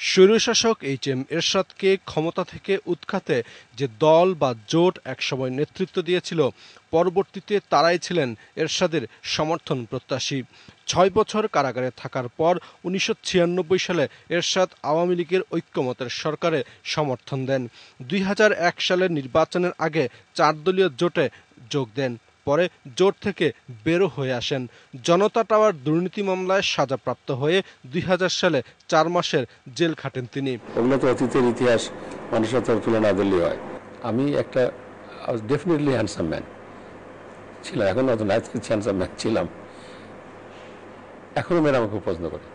স্বৈরশাসক H M এরশাদকে ক্ষমতা থেকে উৎখাতে যে দল বা জোট একসময় নেতৃত্ব দিয়েছিল, পরবর্তীতে তারাই ছিলেন এরশাদের সমর্থন প্রত্যাশী। ছয় বছর কারাগারে থাকার পর উনিশশো ছিয়ানব্বই সালে এরশাদ আওয়ামী লীগের ঐক্যমতের সরকারে সমর্থন দেন। দুই হাজার এক সালের নির্বাচনের আগে চার দলীয় জোটে যোগ দেন। পরে জোট থেকে বেরো হয়ে আসেন। জনতা টাওয়ার দুর্নীতি মামলায় সাজাপ্রাপ্ত হয়ে দুই সালে চার মাসের জেল খাটেন তিনি। অতীতের ইতিহাস, মানুষের সাথে তুলনা দিল্লি হয়। আমি একটা ডেফিনেটলি হ্যান্ডসাম ম্যান ছিলাম। এখন অত নাইস হ্যান্ডসাম ম্যান ছিলাম। এখনও মেয়েরা আমাকে পছন্দ করে।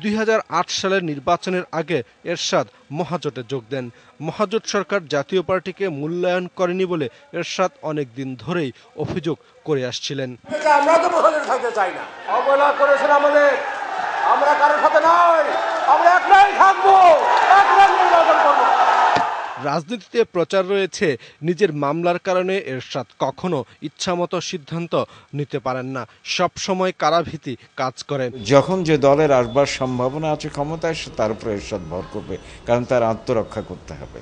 দুই হাজার আট সালের নির্বাচনের আগে এরশাদ মহাজোটে যোগ দেন। মহাজোট সরকার জাতীয় পার্টিকে মূল্যায়ন করেনি বলে এরশাদ অনেক দিন ধরেই অভিযোগ করে আসছিলেন। আমরা তো কারোর সাথে নয়। আমরা নির্বাচন করব রাজনীতিতে প্রচার রয়েছে নিজের মামলার কারণে এরশাদ কখনো ইচ্ছামতো সিদ্ধান্ত নিতে পারেন না। সব সময় কারাভীতি কাজ করেন। যখন যে দলের আসবার সম্ভাবনা আছে ক্ষমতায় সে তার উপরে এরশাদ ভর করবে কারণ তার আত্মরক্ষা করতে হবে।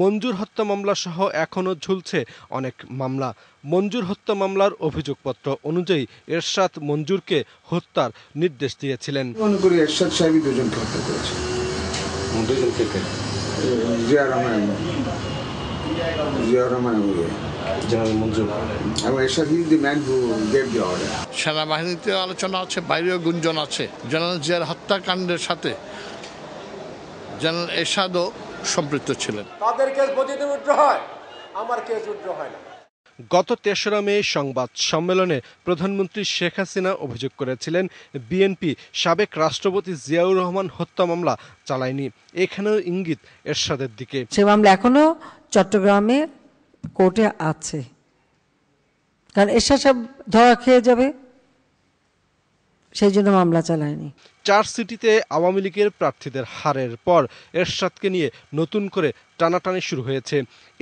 মঞ্জুর হত্যা মামলা সহ এখনও ঝুলছে অনেক মামলা। মঞ্জুর হত্যা মামলার অভিযোগপত্র অনুযায়ী এরশাদ মঞ্জুরকে হত্যার নির্দেশ দিয়েছিলেন। মনে করি এরশাদ সাহেবই দুজনকে হত্যা করেছে। দুজন থেকে জিয়া রহমান। জিয়া রহমান সেনাবাহিনীতে আলোচনা আছে বাইরেও গুঞ্জন আছে। জেনারেল জিয়ার হত্যাকাণ্ডের সাথে জেনারেল এরশাদও সম্পৃক্ত ছিলেন। তাদের কেস বদিতে উড্র হয় আমার কেস উড্র হয় না। গত তেসরা মে সংবাদ সম্মেলনে প্রধানমন্ত্রী শেখ হাসিনা অভিযোগ করেছিলেন, বিএনপি সাবেক রাষ্ট্রপতি জিয়াউর রহমান হত্যা মামলা চালায়নি। এখানেও ইঙ্গিত এরশাদের দিকে। সে মামলা এখনও চট্টগ্রামে কোর্টে আছে। কারণ এরশাদ সাহেব ধরা খেয়ে যাবে। সেই জন্য মামলা চালায়নি। চার সিটিতে আওয়ামী লীগের প্রার্থীদের হারের পর এরশাদকে নিয়ে নতুন করে টানাটানি শুরু হয়েছে।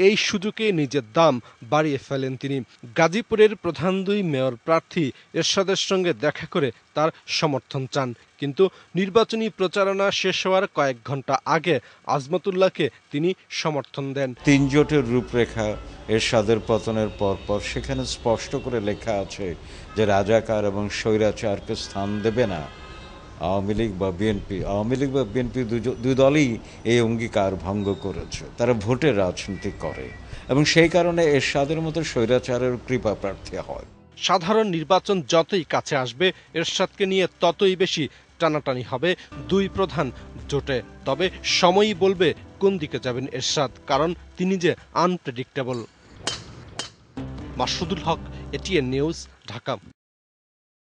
এই সুযোগে নিজের দাম বাড়িয়ে ফেলেন তিনি। গাজীপুরের প্রধান দুই মেয়র প্রার্থী এরশাদের সঙ্গে দেখা করে তার সমর্থন চান। কিন্তু নির্বাচনী প্রচারণা শেষ হওয়ার কয়েক ঘণ্টা আগে আজমতুল্লাহকে তিনি সমর্থন দেন। তিন জোটের রূপরেখা এরশাদের পতনের পরপর সেখানে স্পষ্ট করে লেখা আছে যে রাজাকার এবং স্বৈরাচারকে স্থান দেবে না। আওয়ামী লীগ বা বিএনপি, আওয়ামী লীগ বা বিএনপি দুই দলই এই অঙ্গীকার ভঙ্গ করেছে। তারা ভোটের রাজনীতি করে এবং সেই কারণে এরশাদের মতো স্বৈরাচারের কৃপা প্রার্থী হয়। সাধারণ নির্বাচন যতই কাছে আসবে, এরশাদকে নিয়ে ততই বেশি টানাটানি হবে দুই প্রধান জোটে। তবে সময়ই বলবে কোন দিকে যাবেন এরশাদ, কারণ তিনি যে unpredictable Masudul Haque ATN news Dhaka.